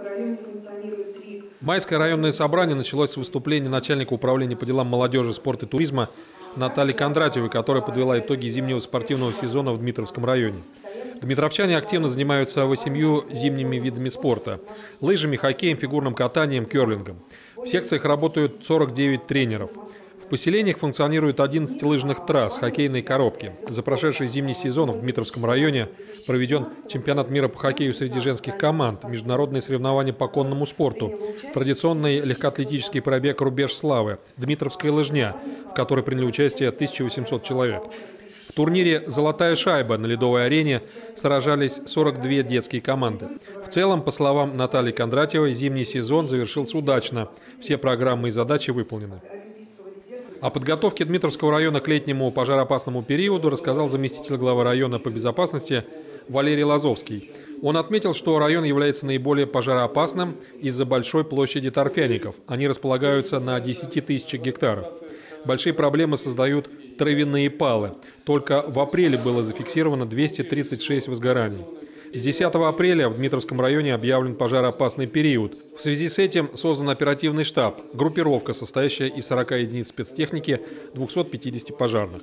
в районе функционирует три. Майское районное собрание началось с выступления начальника управления по делам молодежи, спорта и туризма Натальи Кондратьевой, которая подвела итоги зимнего спортивного сезона в Дмитровском районе. Дмитровчане активно занимаются восемью зимними видами спорта – лыжами, хоккеем, фигурным катанием, керлингом. В секциях работают 49 тренеров. Поселениях функционирует 11 лыжных трасс, хоккейные коробки. За прошедший зимний сезон в Дмитровском районе проведен чемпионат мира по хоккею среди женских команд, международные соревнования по конному спорту, традиционный легкоатлетический пробег «Рубеж славы», Дмитровская лыжня, в которой приняли участие 1800 человек. В турнире «Золотая шайба» на ледовой арене сражались 42 детские команды. В целом, по словам Натальи Кондратьевой, зимний сезон завершился удачно. Все программы и задачи выполнены. О подготовке Дмитровского района к летнему пожароопасному периоду рассказал заместитель главы района по безопасности Валерий Лазовский. Он отметил, что район является наиболее пожароопасным из-за большой площади торфяников. Они располагаются на 10 тысячах гектаров. Большие проблемы создают травяные палы. Только в апреле было зафиксировано 236 возгораний. С 10 апреля в Дмитровском районе объявлен пожароопасный период. В связи с этим создан оперативный штаб, группировка, состоящая из 40 единиц спецтехники, 250 пожарных.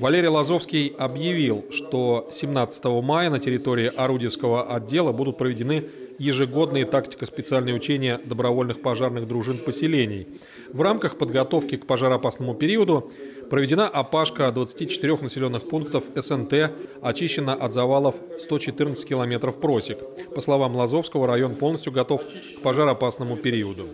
Валерий Лазовский объявил, что 17 мая на территории Орудьевского отдела будут проведены ежегодные тактико-специальные учения добровольных пожарных дружин поселений – в рамках подготовки к пожароопасному периоду проведена опашка 24 населенных пунктов СНТ, очищена от завалов 114 километров просек. По словам Лазовского, район полностью готов к пожароопасному периоду.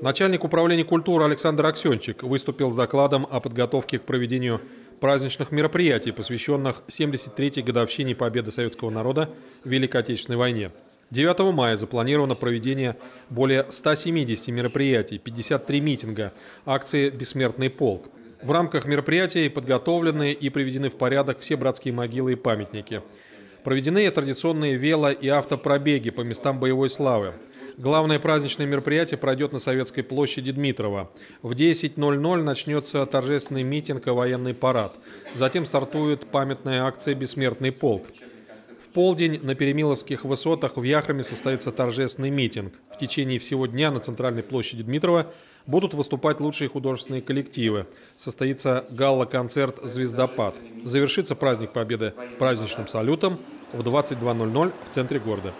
Начальник управления культуры Александр Аксенчик выступил с докладом о подготовке к проведению праздничных мероприятий, посвященных 73-й годовщине победы советского народа в Великой Отечественной войне. 9 мая запланировано проведение более 170 мероприятий, 53 митинга, акции «Бессмертный полк». В рамках мероприятий подготовлены и приведены в порядок все братские могилы и памятники. Проведены традиционные вело- и автопробеги по местам боевой славы. Главное праздничное мероприятие пройдет на Советской площади Дмитрова. В 10.00 начнется торжественный митинг и военный парад. Затем стартует памятная акция «Бессмертный полк» полдень на Перемиловских высотах в Яхраме состоится торжественный митинг. В течение всего дня на центральной площади Дмитрова будут выступать лучшие художественные коллективы. Состоится галла-концерт «Звездопад». Завершится праздник Победы праздничным салютом в 22.00 в центре города.